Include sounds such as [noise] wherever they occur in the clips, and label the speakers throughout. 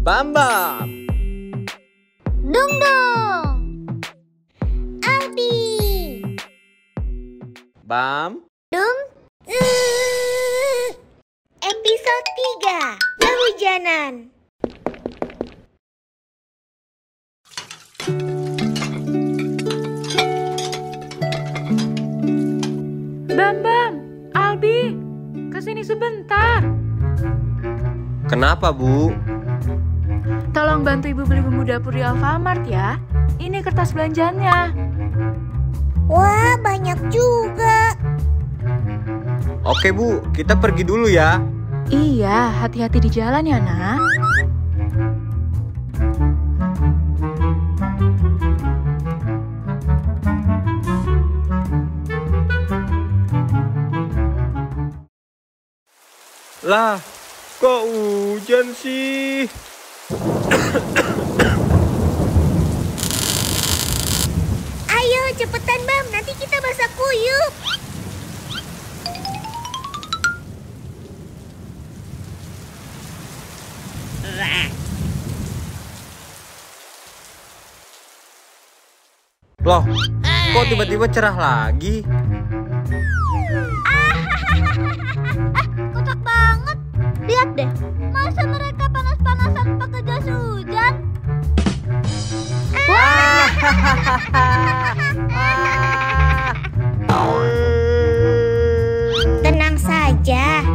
Speaker 1: Bam Bam.
Speaker 2: Dung Dung. Albi.
Speaker 1: Bam.
Speaker 2: Dum. Eh. Episode 3. Kehujanan.
Speaker 3: Bam Bam, Albi, ke sini sebentar.
Speaker 1: Kenapa, Bu?
Speaker 3: Tolong bantu ibu beli bumbu dapur di Alfamart ya. Ini kertas belanjanya.
Speaker 2: Wah, banyak juga.
Speaker 1: Oke, Bu. Kita pergi dulu ya.
Speaker 3: Iya, hati-hati di jalan ya, nak.
Speaker 1: Lah, kok hujan sih?
Speaker 2: Ayo, cepetan Bam, nanti kita basah kuyup.
Speaker 1: Loh, kok tiba-tiba cerah lagi? [laughs]
Speaker 2: Tenang saja.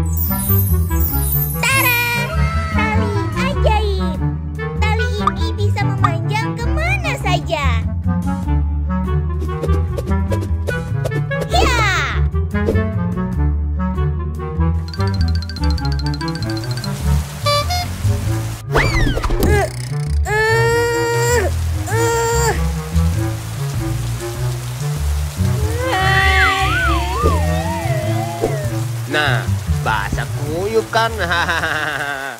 Speaker 1: Kuyup kan? [laughs]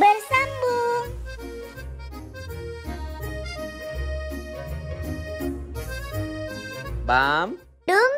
Speaker 2: Bersambung.
Speaker 1: Bam.
Speaker 2: Dum